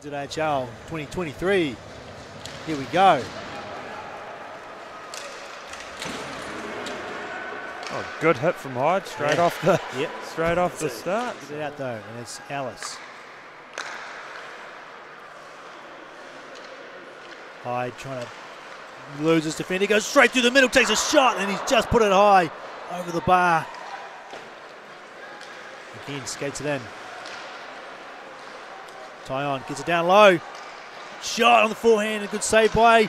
NZIHL 2023. Here we go. Oh, good hit from Hyde, straight Yeah. off the Yep. straight off the start. Get it out though, and it's Alice. Hyde trying to lose his defender, goes straight through the middle, takes a shot, and he's just put it high over the bar. Again, skates it in. Tyon gets it down low. Shot on the forehand, a good save by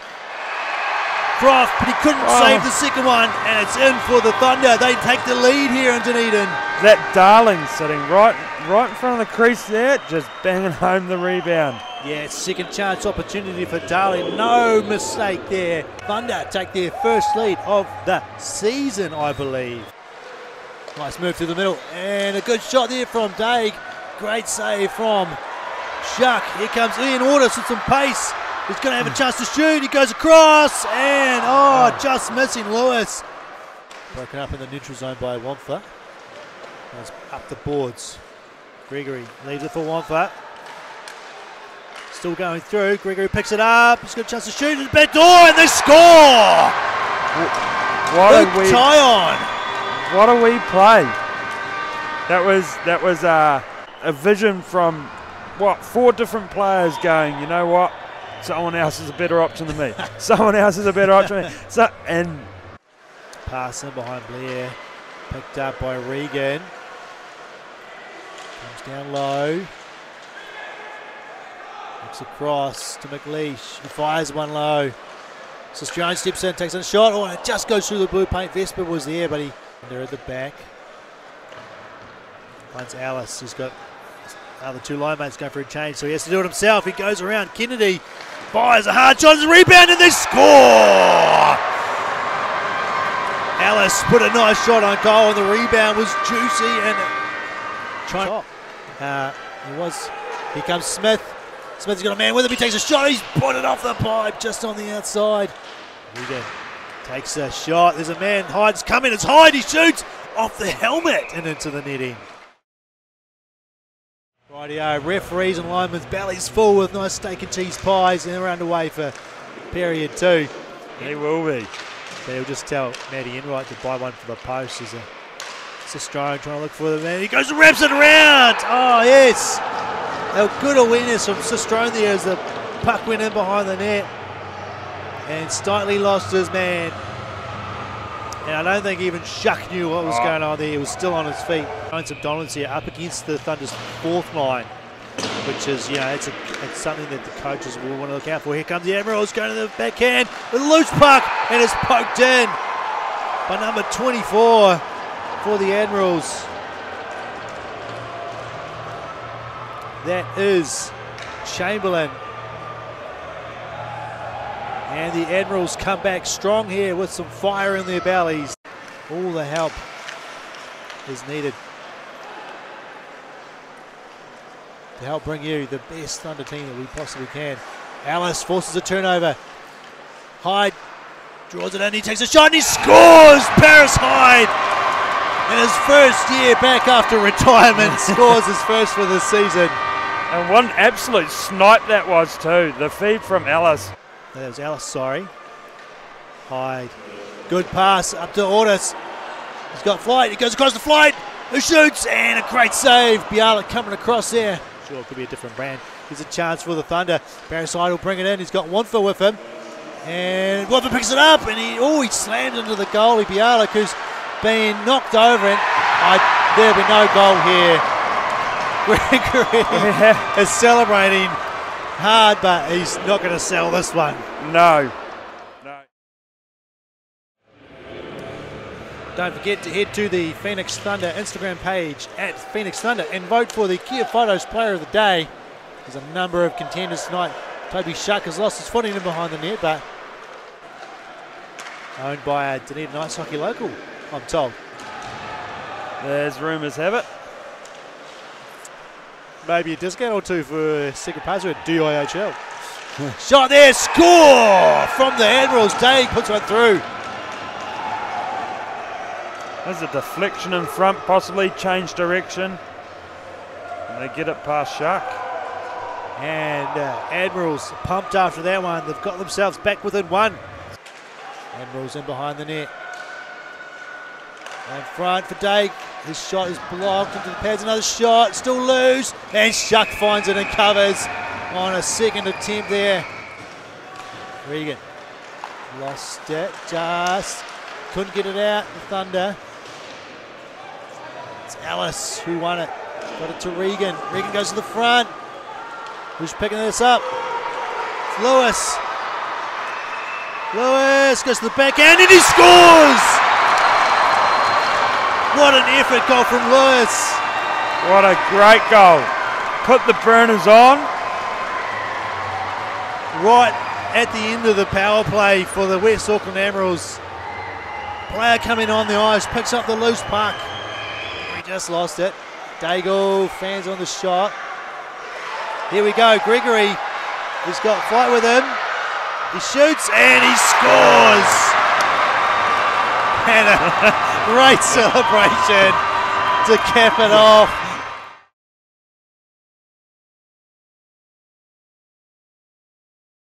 Croft, but he couldn't Oh. save the second one, and it's in for the Thunder. They take the lead here in Dunedin. That Darling sitting right right in front of the crease there, just banging home the rebound. Yeah, second chance opportunity for Darling. No mistake there. Thunder take their first lead of the season, I believe. Nice move through the middle. And a good shot there from Daig. Great save from Shuck. Here comes Ian Ordis with some pace. He's going to have a chance to shoot. He goes across. And, oh, just missing Lewis. Broken up in the neutral zone by Wamfa. Goes up the boards. Gregory leaves it for Wamfa. Still going through. Gregory picks it up. He's got a chance to shoot. It's back door and they score! What Luke a we Tyon. what a we play. That was that was uh, a vision from what four different players going. You know what? Someone else is a better option than me. Someone else is a better option. Than me. So and Pass in behind Blair. Picked up by Regan. Comes down low. Looks across to McLeish. He fires one low. So Jones steps in, takes a shot. Oh, and it just goes through the blue paint. Vesper was there, but he they're at the back. Finds Alice. He's got other two line mates going for a change, so he has to do it himself. He goes around. Kennedy fires a hard shot, a rebound, and they score! Alice put a nice shot on goal, and the rebound was juicy and trying. Uh, he was. Here comes Smith. Smith's got a man with him. He takes a shot. He's put it off the pipe, just on the outside. Regan takes a shot. There's a man. Hyde's coming. It's Hyde. He shoots off the helmet and into the netting. Rightio, eh? referees and linemen's bellies full with nice steak and cheese pies, and they're underway for period two. They will be. So he'll just tell Matty Enright to buy one for the post. There's a Sistrone trying to look for the man. He goes and wraps it around. Oh, yes. A good awareness from Sistrone there as the puck went in behind the net. And Stitley lost his man. And I don't think even Shuck knew what was Oh. going on there. He was still on his feet. Jones of Donalds here up against the Thunder's fourth line, which is, you know, it's, a, it's something that the coaches will want to look out for. Here comes the Admirals going to the backhand with a loose puck, and it's poked in by number 24 for the Admirals. That is Chamberlain. And the Admirals come back strong here with some fire in their bellies. All the help is needed to help bring you the best Thunder team that we possibly can. Alice forces a turnover. Hyde draws it in, he takes a shot and he scores! Paris Hyde! In his first year back after retirement, scores his first for the season. And what an absolute snipe that was too. The feed from Alice. That was Alice, sorry. Hyde. Good pass up to Ordis. He's got flight. He goes across the flight. Who shoots? And a great save. Biala coming across there. Sure, it could be a different brand. Here's a chance for the Thunder. Paris Hyde will bring it in. He's got Wanfa with him. And Wanfa picks it up. And he, oh, he slams into the goalie, Bialik, who's been knocked over. And I, there'll be no goal here. Gregory is celebrating hard, but he's not going to sell this one. No. No. Don't forget to head to the Phoenix Thunder Instagram page at Phoenix Thunder and vote for the Kia Photos Player of the Day. There's a number of contenders tonight. Toby Shuck has lost his footing in behind the net, but owned by a Dunedin Ice Hockey local, I'm told. There's rumours have it. Maybe a discount or two for second passer at DIHL. Shot there, score from the Admirals. Dave puts one through. There's a deflection in front, possibly change direction. And they get it past Shark. And uh, Admirals pumped after that one. They've got themselves back within one. Admirals in behind the net. In front for Dake. His shot is blocked into the pads. Another shot, still loose. And Shuck finds it and covers on a second attempt there. Regan lost it. Just couldn't get it out. The Thunder. It's Ellis who won it. Got it to Regan. Regan goes to the front. Who's picking this up? It's Lewis. Lewis goes to the back end and he scores! What an effort goal from Lewis. What a great goal. Put the burners on. Right at the end of the power play for the West Auckland Admirals. Player coming on the ice, picks up the loose puck. He just lost it. Daigle, fans on the shot. Here we go. Gregory he has got fight with him. He shoots and he scores. And a great celebration to cap it off.